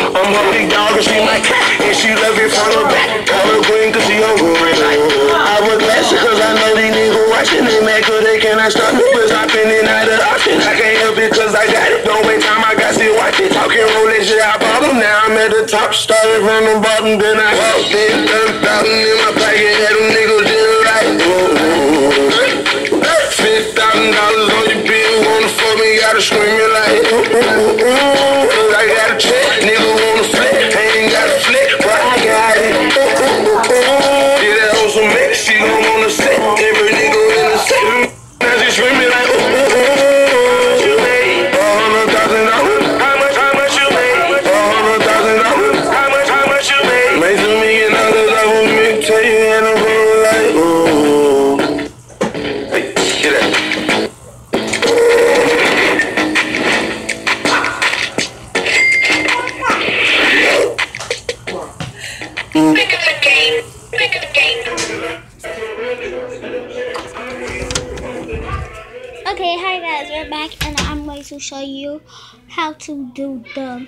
I'm a big dog and she my cat, and she love it from the back. Call her queen cause she hungry like I was classic cause I know these niggas watching they mad cause they cannot stop me. But hopping in out of option I can't help it cause I got it. Don't wait time I got to watch it Talking roll that shit I bought them Now I'm at the top. Started from the bottom Then I walked in 30,000 in my pocket. Had them niggas Of the game. Of the game. Okay, hi guys, we're back and I'm going to show you how to do the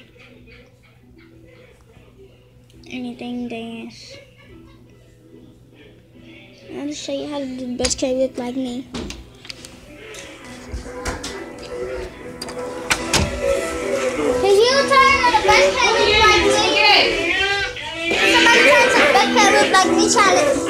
anything dance. I'm going to show you how to do the best can look like me. Can you turn on the best can look like me? Somebody try to me challenge.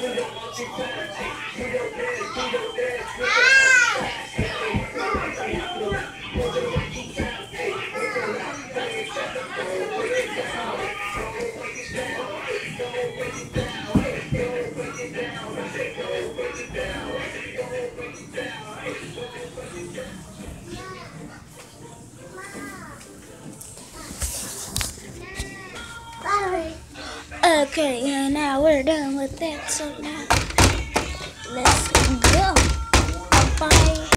The best can do like me challenge. Okay, and now we're done with that. So now let's go.